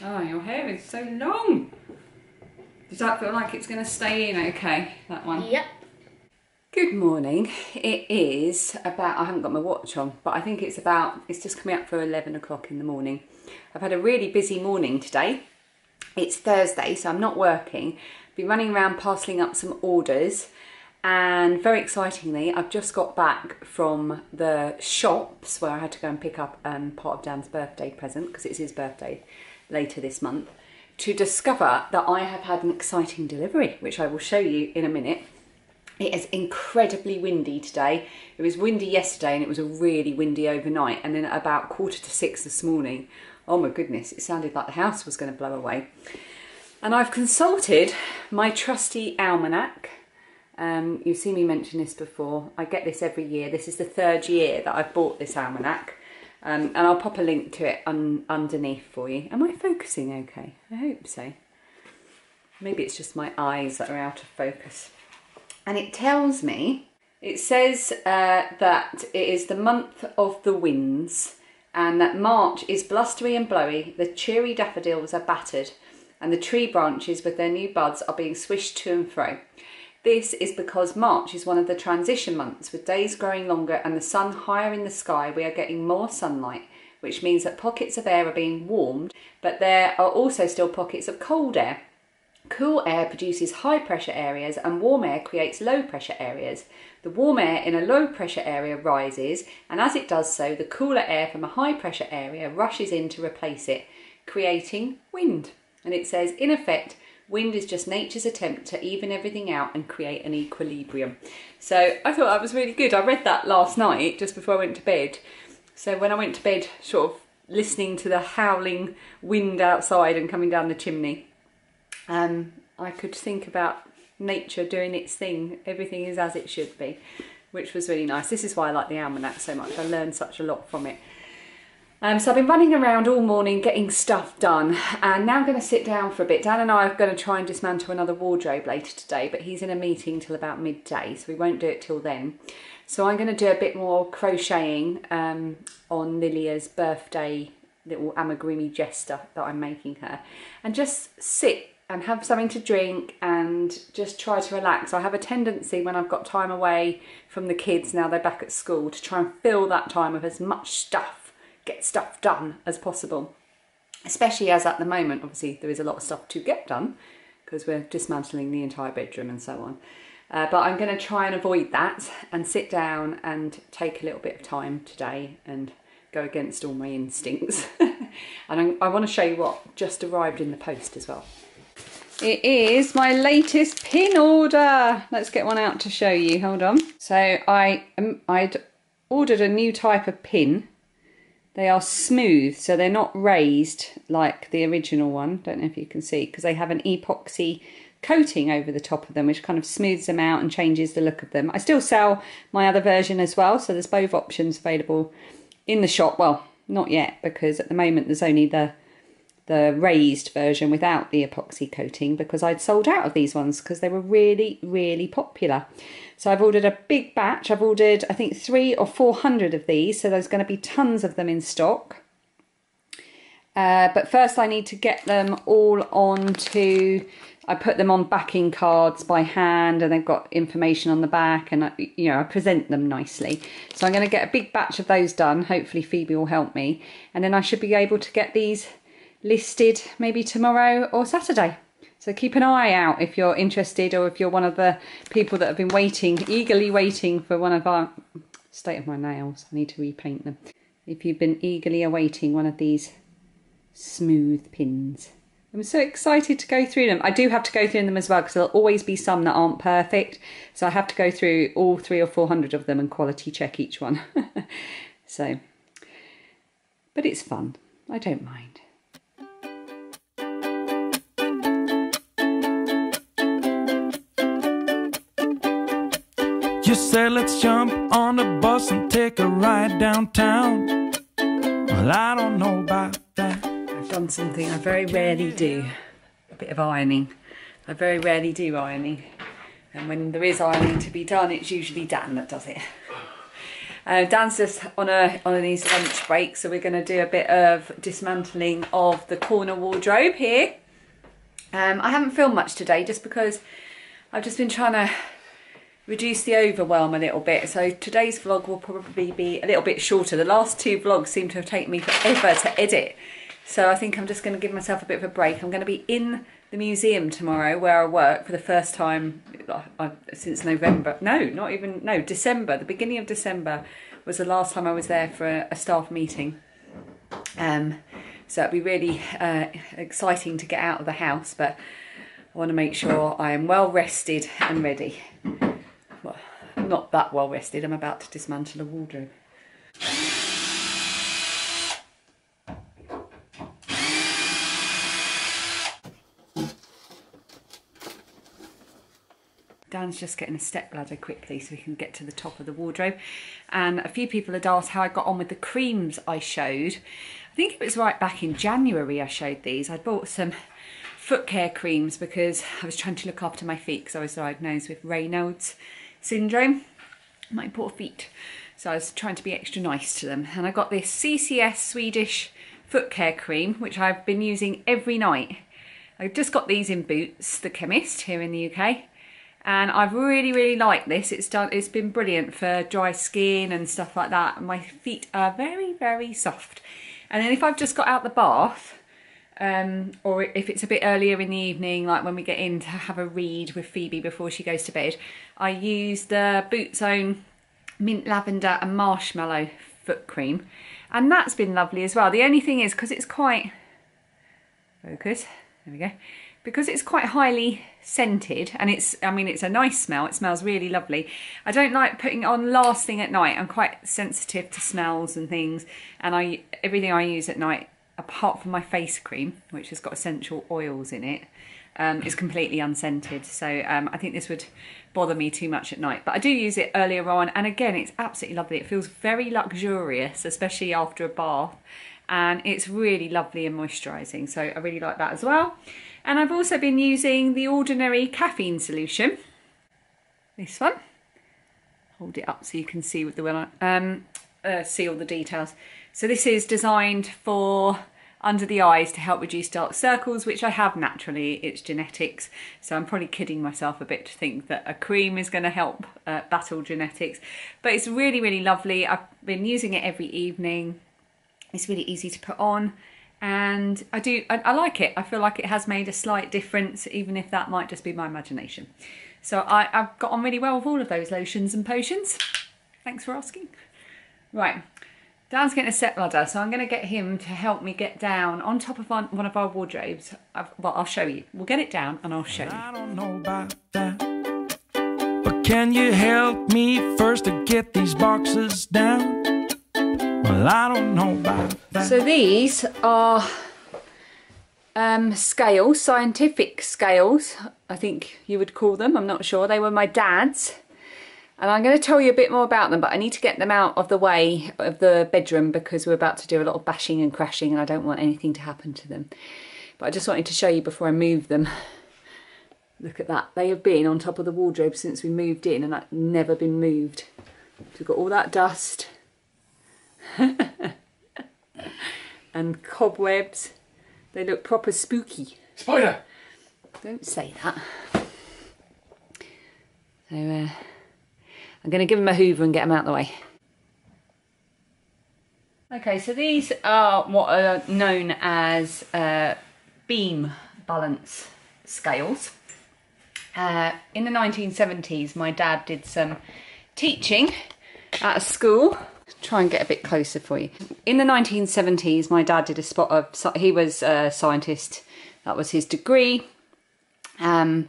Oh, your hair is so long. Does that feel like it's going to stay in okay, that one? Yep. Good morning. It is about, I haven't got my watch on, but I think it's about, it's just coming up for 11 o'clock in the morning. I've had a really busy morning today. It's Thursday, so I'm not working. Been running around parceling up some orders and very excitingly, I've just got back from the shops where I had to go and pick up um, part of Dan's birthday present because it's his birthday later this month to discover that I have had an exciting delivery, which I will show you in a minute. It is incredibly windy today. It was windy yesterday and it was a really windy overnight. And then at about quarter to six this morning, oh my goodness, it sounded like the house was going to blow away. And I've consulted my trusty almanac. Um, you've seen me mention this before. I get this every year. This is the third year that I've bought this almanac. Um, and I'll pop a link to it un underneath for you. Am I focusing okay? I hope so. Maybe it's just my eyes that are out of focus. And it tells me, it says uh, that it is the month of the winds and that March is blustery and blowy, the cheery daffodils are battered and the tree branches with their new buds are being swished to and fro. This is because March is one of the transition months with days growing longer and the sun higher in the sky. We are getting more sunlight, which means that pockets of air are being warmed, but there are also still pockets of cold air. Cool air produces high pressure areas and warm air creates low pressure areas. The warm air in a low pressure area rises, and as it does so, the cooler air from a high pressure area rushes in to replace it, creating wind. And it says, in effect, Wind is just nature's attempt to even everything out and create an equilibrium. So I thought that was really good. I read that last night just before I went to bed. So when I went to bed, sort of listening to the howling wind outside and coming down the chimney, um, I could think about nature doing its thing. Everything is as it should be, which was really nice. This is why I like the almanac so much. I learned such a lot from it. Um, so I've been running around all morning getting stuff done and now I'm going to sit down for a bit. Dan and I are going to try and dismantle another wardrobe later today but he's in a meeting till about midday so we won't do it till then. So I'm going to do a bit more crocheting um, on Lilia's birthday little amigurumi jester that I'm making her and just sit and have something to drink and just try to relax. I have a tendency when I've got time away from the kids now they're back at school to try and fill that time with as much stuff get stuff done as possible. Especially as at the moment, obviously, there is a lot of stuff to get done because we're dismantling the entire bedroom and so on. Uh, but I'm going to try and avoid that and sit down and take a little bit of time today and go against all my instincts. and I'm, I want to show you what just arrived in the post as well. It is my latest pin order. Let's get one out to show you. Hold on. So I um, I'd ordered a new type of pin they are smooth, so they're not raised like the original one. Don't know if you can see, because they have an epoxy coating over the top of them, which kind of smooths them out and changes the look of them. I still sell my other version as well, so there's both options available in the shop. Well, not yet, because at the moment there's only the the raised version without the epoxy coating because I'd sold out of these ones because they were really, really popular. So I've ordered a big batch. I've ordered, I think, three or 400 of these. So there's going to be tons of them in stock. Uh, but first I need to get them all onto, I put them on backing cards by hand and they've got information on the back and, I, you know, I present them nicely. So I'm going to get a big batch of those done. Hopefully Phoebe will help me. And then I should be able to get these listed maybe tomorrow or Saturday. So keep an eye out if you're interested or if you're one of the people that have been waiting, eagerly waiting for one of our... State of my nails, I need to repaint them. If you've been eagerly awaiting one of these smooth pins. I'm so excited to go through them. I do have to go through them as well because there'll always be some that aren't perfect. So I have to go through all three or four hundred of them and quality check each one. so, but it's fun. I don't mind. You said let's jump on the bus and take a ride downtown. Well, I don't know about that. I've done something I very rarely do. A bit of ironing. I very rarely do ironing. And when there is ironing to be done, it's usually Dan that does it. Uh, Dan's just on a on his lunch break, so we're going to do a bit of dismantling of the corner wardrobe here. Um, I haven't filmed much today just because I've just been trying to reduce the overwhelm a little bit. So today's vlog will probably be a little bit shorter. The last two vlogs seem to have taken me forever to edit. So I think I'm just going to give myself a bit of a break. I'm going to be in the museum tomorrow where I work for the first time uh, since November. No, not even, no, December. The beginning of December was the last time I was there for a, staff meeting. Um, so it'd be really uh, exciting to get out of the house, but I want to make sure I am well rested and ready. Not that well rested, I'm about to dismantle a wardrobe. Dan's just getting a step ladder quickly so we can get to the top of the wardrobe. And a few people had asked how I got on with the creams I showed. I think it was right back in January I showed these. I bought some foot care creams because I was trying to look after my feet because I was diagnosed with Raynaud's syndrome, my poor feet. So I was trying to be extra nice to them. And I got this CCS Swedish foot care cream, which I've been using every night. I just got these in Boots, the chemist here in the UK and I've really really liked this it's done it's been brilliant for dry skin and stuff like that my feet are very very soft and then if I've just got out the bath um, or if it's a bit earlier in the evening like when we get in to have a read with Phoebe before she goes to bed I use the Boots Own mint lavender and marshmallow foot cream. And that's been lovely as well. The only thing is because it's quite focus there we go because it's quite highly scented and it's I mean it's a nice smell it smells really lovely. I don't like putting on last thing at night. I'm quite sensitive to smells and things and I everything I use at night apart from my face cream which has got essential oils in it um, is completely unscented so um, I think this would bother me too much at night but I do use it earlier on and again it's absolutely lovely it feels very luxurious especially after a bath and it's really lovely and moisturising so I really like that as well and I've also been using the Ordinary Caffeine Solution. This one. Hold it up so you can see the one um, uh, see all the details. So this is designed for under the eyes to help reduce dark circles, which I have naturally, it's genetics. So I'm probably kidding myself a bit to think that a cream is gonna help uh, battle genetics. But it's really, really lovely. I've been using it every evening. It's really easy to put on and I do I, I, like it. I feel like it has made a slight difference, even if that might just be my imagination. So I, I've got on really well with all of those lotions and potions. Thanks for asking. Right, Dan's getting a set ladder, so I'm going to get him to help me get down on top of one of our wardrobes. I've, well, I'll show you. We'll get it down and I'll show you. I don't know about that, but can you help me first to get these boxes down? Well, I don't know about that. So these are um, scales, scientific scales, I think you would call them. I'm not sure. They were my dad's. And I'm going to tell you a bit more about them, but I need to get them out of the way of the bedroom because we're about to do a lot of bashing and crashing and I don't want anything to happen to them. But I just wanted to show you before I move them. Look at that. They have been on top of the wardrobe since we moved in and I've never been moved. So we've got all that dust and cobwebs. They look proper spooky. Spider! Don't say that. So uh, I'm going to give them a hoover and get them out of the way. Okay, so these are what are known as uh, beam balance scales. Uh, in the 1970s, my dad did some teaching at a school try and get a bit closer for you. In the 1970s, my dad did a spot of, he was a scientist, that was his degree. Um,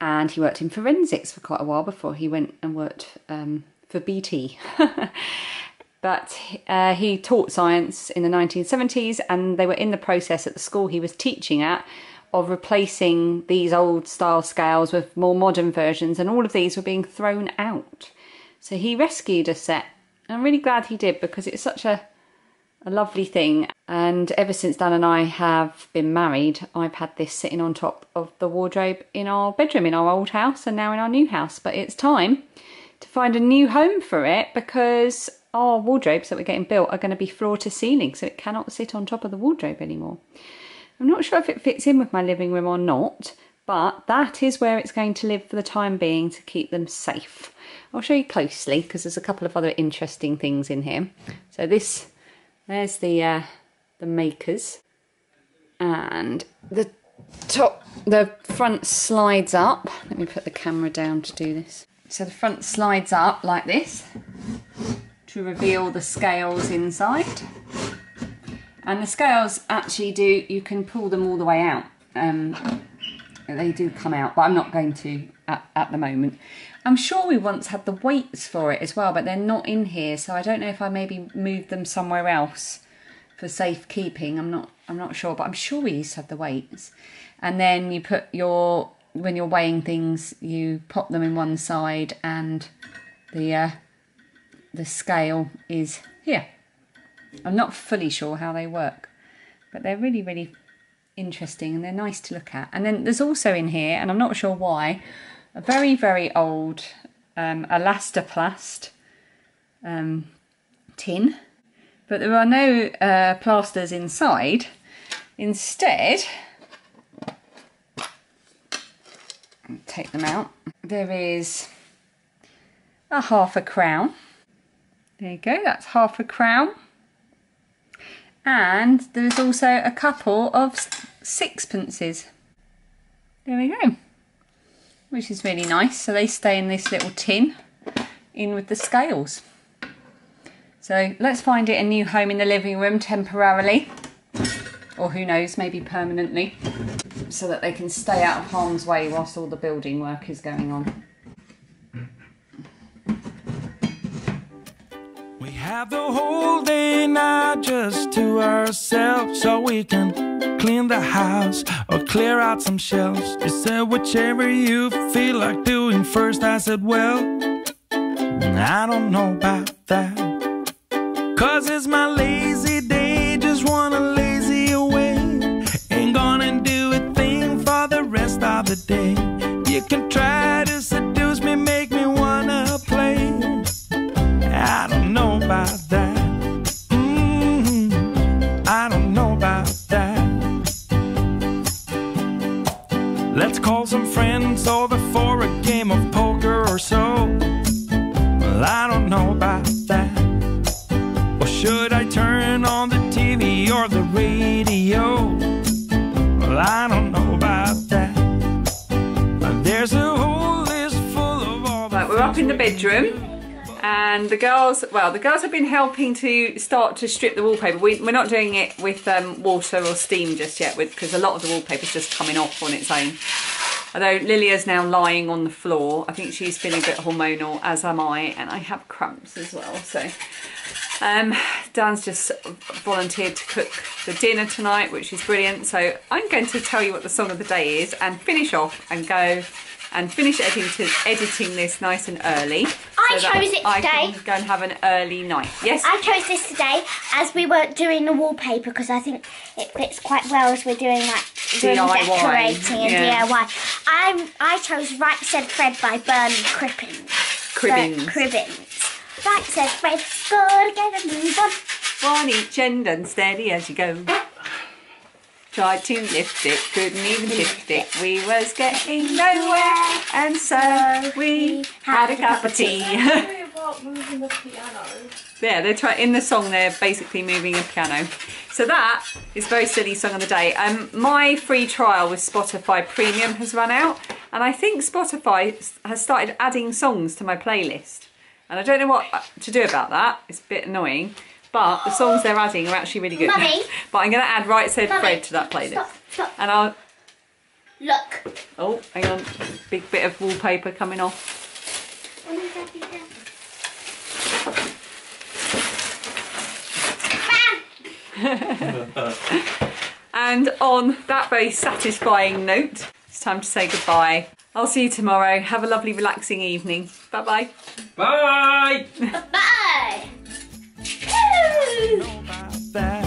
and he worked in forensics for quite a while before he went and worked um, for BT. but uh, he taught science in the 1970s, and they were in the process at the school he was teaching at of replacing these old style scales with more modern versions, and all of these were being thrown out. So he rescued a set I'm really glad he did because it's such a, a lovely thing. And ever since Dan and I have been married, I've had this sitting on top of the wardrobe in our bedroom in our old house and now in our new house. But it's time to find a new home for it because our wardrobes that we're getting built are going to be floor to ceiling, so it cannot sit on top of the wardrobe anymore. I'm not sure if it fits in with my living room or not, but that is where it's going to live for the time being to keep them safe. I'll show you closely because there's a couple of other interesting things in here. So this, there's the uh, the makers, and the top, the front slides up. Let me put the camera down to do this. So the front slides up like this to reveal the scales inside. And the scales actually do, you can pull them all the way out. Um, they do come out, but I'm not going to at, at the moment. I'm sure we once had the weights for it as well, but they're not in here, so I don't know if I maybe moved them somewhere else for safekeeping. I'm not I'm not sure, but I'm sure we used to have the weights. And then you put your when you're weighing things, you pop them in one side, and the uh, the scale is here. I'm not fully sure how they work, but they're really really interesting and they're nice to look at. And then there's also in here, and I'm not sure why, a very very old um, elastoplast um, tin, but there are no uh, plasters inside. Instead, take them out. There is a half a crown. There you go, that's half a crown. And there's also a couple of sixpences. There we go. Which is really nice. So they stay in this little tin in with the scales. So let's find it a new home in the living room temporarily. Or who knows, maybe permanently so that they can stay out of harm's way whilst all the building work is going on. Have the whole day now just to ourselves so we can clean the house or clear out some shelves. You said whichever you feel like doing first. I said, well, I don't know about that. Cause it's my lazy day, just wanna lazy away. Ain't gonna do a thing for the rest of the day. You can try about that. Mm, I don't know about that. Let's call some friends over for a game of poker or so. Well, I don't know about that. Or should I turn on the TV or the radio? Well, I don't know about that. There's a whole list full of all the Right, we're up in the bedroom and the girls, well, the girls have been helping to start to strip the wallpaper. We, we're not doing it with um, water or steam just yet because a lot of the wallpaper is just coming off on its own. Although Lilia's now lying on the floor. I think she's feeling a bit hormonal, as am I, and I have cramps as well. So um, Dan's just volunteered to cook the dinner tonight, which is brilliant. So I'm going to tell you what the song of the day is and finish off and go and finish editing, editing this nice and early. I so chose it I today. can go and have an early night. Yes? I chose this today as we were doing the wallpaper because I think it fits quite well as we're doing like DIY, decorating and yeah. DIY. I I chose Right Said Fred by Bernie Cribbins. Cribbins. Cribbins. Right Said Fred, gotta get a move on. One each end and steady as you go. Tried to lift it, couldn't even lift it. We was getting nowhere, and so we had a cup of tea. moving the piano. Yeah, they're trying in the song. They're basically moving a piano. So that is very silly song of the day. Um, my free trial with Spotify Premium has run out, and I think Spotify has started adding songs to my playlist. And I don't know what uh, to do about that. It's a bit annoying, but the songs they're adding are actually really good. Mummy. but I'm going to add Right Said Mummy, Fred to that playlist, Stop, stop. and I'll. Look. Oh, hang on, big bit of wallpaper coming off. And on that very satisfying note, it's time to say goodbye. I'll see you tomorrow. Have a lovely, relaxing evening. Bye bye. Bye! Bye. Woo!